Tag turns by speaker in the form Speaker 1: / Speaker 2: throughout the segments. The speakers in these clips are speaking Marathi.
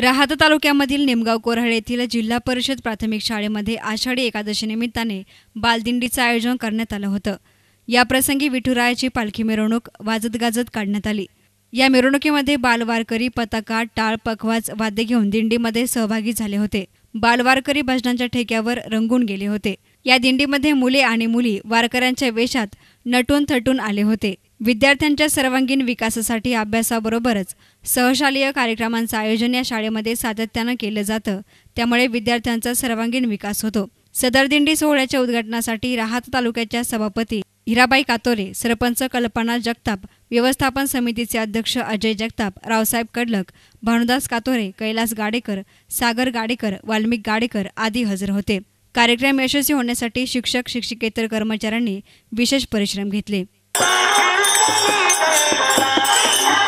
Speaker 1: राहाता तालुक्यामधील निमगाव कोऱ्हाळे येथील जिल्हा परिषद प्राथमिक शाळेमध्ये आषाढी एकादशीनिमित्ताने बालदिंडीचं आयोजन करण्यात आलं होतं. याप्रसंगी विठुरायाची पालखी मिरवणूक वाजत गाजत काढण्यात आली. या मिरवणुकीमध्ये बालवारकरी पताका टाळ पखवाज वाद्य घेऊन दिंडीमध्ये सहभागी झाले होते. बालवारकरी भजनांच्या ठेक्यावर रंगून गेले होते. या दिंडीमध्ये मुले आणि मुली वारकऱ्यांच्या वेशात नटून थटून आले होते. विद्यार्थ्यांच्या सर्वांगीण विकासासाठी अभ्यासाबरोबरच सहशालीय कार्यक्रमांचं आयोजन या शाळेमध्ये सातत्यानं केलं जातं. त्यामुळे विद्यार्थ्यांचा सर्वांगीण विकास होतो. सदरदिंडी सोहळ्याच्या उद्घाटनासाठी राहात तालुक्याच्या सभापती हिराबाई कातोरे सरपंच कल्पना जगताप व्यवस्थापन समितीचे अध्यक्ष अजय जगताप रावसाहेब कडलक भानुदास कातोरे कैलास गाडेकर सागर गाडेकर वाल्मिक गाडेकर आदी हजर होते. कार्यक्रम यशस्वी होण्यासाठी शिक्षक शिक्षिकेतर कर्मचाऱ्यांनी विशेष परिश्रम घेतले. はい!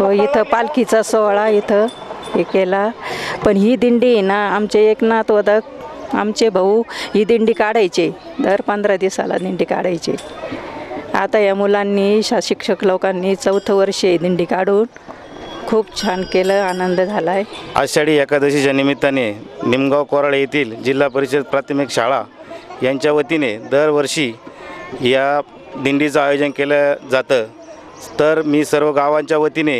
Speaker 2: हो इथं पालखीचा सोहळा इथं हे केला. पण ही दिंडी आहे ना आमचे एकनाथ वदक आमचे भाऊ ही दिंडी काढायचे. दर पंधरा दिवसाला दिंडी काढायचे. आता या मुलांनी शा शिक्षक लोकांनी चौथं वर्ष ही दिंडी काढून. खूप छान केलं आनंद झाला आहे
Speaker 3: आषाढी एकादशीच्या निमित्ताने निमगाव कोराळे येथील जिल्हा परिषद प्राथमिक शाळा यांच्या वतीने दरवर्षी या दिंडीचं आयोजन केलं जातं. तर मी सर्व गावांच्या वतीने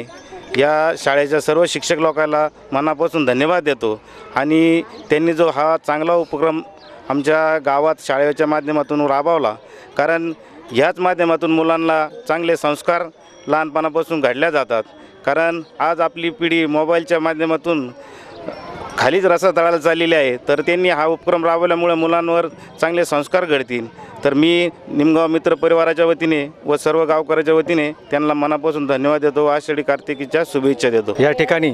Speaker 3: या शाळेच्या सर्व शिक्षक लोकांना मनापासून धन्यवाद देतो. आणि त्यांनी जो हा चांगला उपक्रम आमच्या गावात शाळेच्या माध्यमातून राबवला कारण ह्याच माध्यमातून मुलांना चांगले संस्कार लहानपणापासून घडल्या जातात. कारण आज आपली पिढी मोबाईलच्या माध्यमातून खालीच रसा तळाला चाललेली आहे. तर त्यांनी हा उपक्रम राबवल्यामुळे मुलांवर चांगले संस्कार घडतील. तर मी निमगाव मित्र परिवाराच्या वतीने व सर्व गावकऱ्याच्या वतीने त्यांना मनापासून धन्यवाद देतो आषाढी कार्तिकीच्या शुभेच्छा देतो.
Speaker 4: या ठिकाणी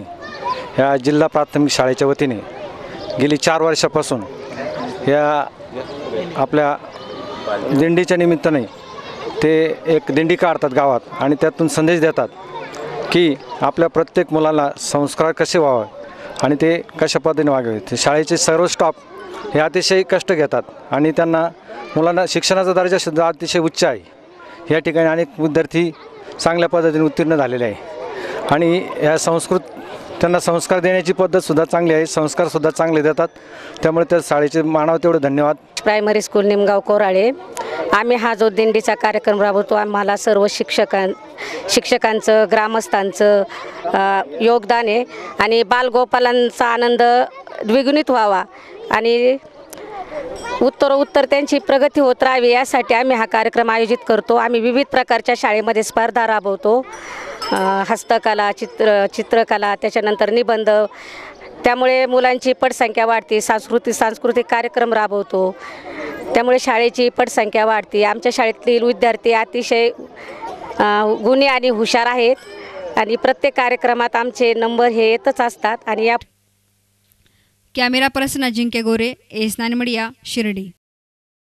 Speaker 4: या जिल्हा प्राथमिक शाळेच्या वतीने गेली चार वर्षापासून या आपल्या दिंडीच्या निमित्ताने ते एक दिंडी काढतात गावात आणि त्यातून संदेश देतात की आपल्या प्रत्येक मुलाला संस्कार कसे व्हावा? आणि ते कशा पद्धतीने वागावे? ते शाळेचे सर्व स्टॉप हे अतिशय कष्ट घेतात आणि त्यांना मुलांना शिक्षणाचा दर्जा सुद्धा अतिशय उच्च आहे. या ठिकाणी अनेक विद्यार्थी चांगल्या पद्धतीने उत्तीर्ण झालेले आहे. आणि या संस्कृत त्यांना संस्कार देण्याची पद्धतसुद्धा चांगली आहे. संस्कारसुद्धा चांगले देतात. त्यामुळे त्या शाळेचे मानव तेवढं धन्यवाद.
Speaker 5: Primary school Nimgaon Korale. आम्ही हा जो दिंडीचा कार्यक्रम राबवतो आम्हाला सर्व शिक्षकां शिक्षकांचं ग्रामस्थांचं योगदान आहे. आणि बालगोपालांचा आनंद द्विगुणित व्हावा. आणि उत्तरोत्तर त्यांची प्रगती होत राहावी यासाठी आम्ही हा कार्यक्रम आयोजित करतो. आम्ही विविध प्रकारच्या शाळेमध्ये स्पर्धा राबवतो. हस्तकला चित्र चित्रकला त्याच्यानंतर निबंध. त्यामुळे मुलांची पटसंख्या वाढते सांस्कृतिक सांस्कृतिक कार्यक्रम राबवतो. त्यामुळे शाळेची पटसंख्या वाढते. आमच्या शाळेतील विद्यार्थी अतिशय गुन्हे गुणी आणि हुशार आहेत. आणि प्रत्येक कार्यक्रमात आमचे नंबर हे येतच असतात. आणि या
Speaker 1: camera person Ajinkya Gore S Nanmadiya Shirdi.